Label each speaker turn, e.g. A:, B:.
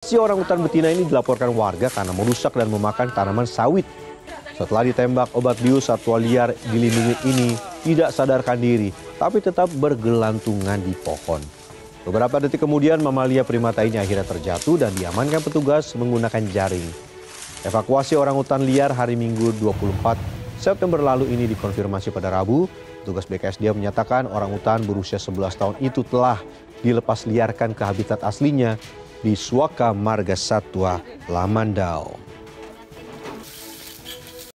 A: Si orang hutan betina ini dilaporkan warga karena merusak dan memakan tanaman sawit. Setelah ditembak obat bius satwa liar dilindungi ini tidak sadarkan diri, tapi tetap bergelantungan di pohon. Beberapa detik kemudian mamalia primata ini akhirnya terjatuh dan diamankan petugas menggunakan jaring. Evakuasi orang hutan liar hari Minggu 24 September lalu ini dikonfirmasi pada Rabu. Petugas BKSDA menyatakan orang hutan berusia 11 tahun itu telah dilepas liarkan ke habitat aslinya di Suaka Marga Satwa, Lamandau.